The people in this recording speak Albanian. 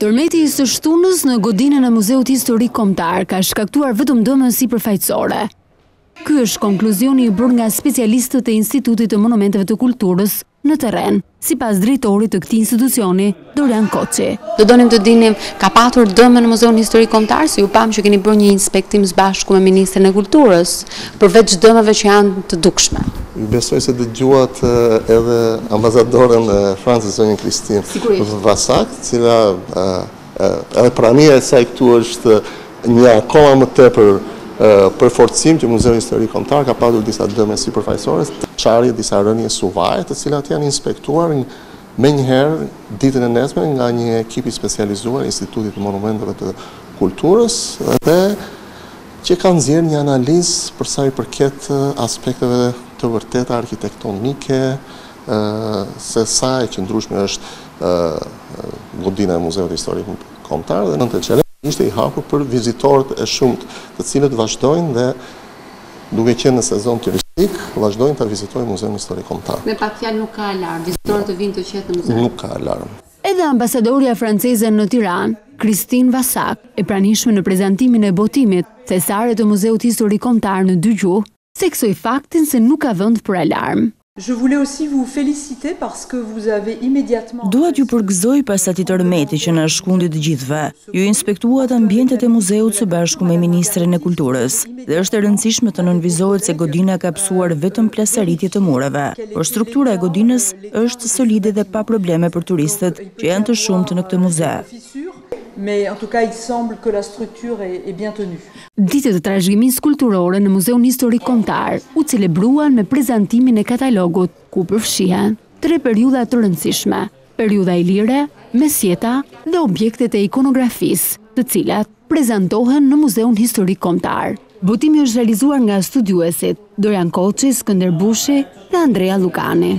Tërmeti i së shtunës në godinën e Muzeut Historik Kombëtar ka shkaktuar vetëm dëme sipërfaqësore. Ky është konkluzioni i bërë nga specialistët e Institutit të Monumenteve të Kulturës në terren. sipas drejtorit të këtij institucioni, Dorian Koçi. Do donim të dinim, ka patur dëme në Muzeun Historik Kombëtar, si ju pamë që keni bërë një inspektim së bashku me ministren e Kulturës, përveç dëmeve që janë të dukshme? Besoj se dëgjuat edhe ambasadoren e Francës, zonjën Christina Vasak, e cila Edhe prania e saj këtu është një akoma më tepër përforcim që Muzeu Historik Kombëtar ka patur disa dëme sipërfaqësore, çarje, disa rënie suvaje, të cilat janë inspektuar menjëherë ditën e nesme nga një ekip i specializuar i Institutit të Monumenteve të Kulturës dhe që ka nxjerrë një analizë për sa i përket aspekteve të vërteta arkitektonike, se sa e qëndrueshme është godina e Muzeut Historik Kombëtar dhe nëntë qerek ishte i hapur për vizitorët e shumtë, të cilët vazhdojnë dhe duke qenë në sezon turistik, vazhdojnë ta vizitojnë Muzeun Historik Kombëtar. Me pak fjalë nuk ka alarm, vizitorët të vijnë të qetë në muze. Nuk ka alarm. Edhe ambasadorja franceze në Tiranë, Christina Vasak, e pranishme në prezantimin e botimit, Thesare të Muzeut Historik Kombëtar në dy gjuhë, theksoi faktin se nuk ka vend për alarm. Dua t'ju përgëzoj pas atij tërmeti që na shkundi të gjithëve. Ju inspektuat ambientet e muzeut së bashku me ministren e Kulturës dhe është e rëndësishme të nënvizohet se godina ka pësuar vetëm plasaritje të mureve, por struktura e godinës është solide dhe pa probleme për turistët që janë të shumtë në këtë muze. Mais en tout cas il semble que la structure est est bien tenue. Ditët e Trashëgimisë Kulturore në Muzeun Historik Kombëtar u celebruan me prezantimin e katalogut, ku përfshihen tre periudha të rëndësishme, Periudha Ilire, Mesjeta dhe objektet e ikonografisë, të cilat prezantohen në Muzeun Historik Kombëtar. Botimi është realizuar nga studiuesit Dorian Koçi, Skënder Bushi dhe Andrea Llukani.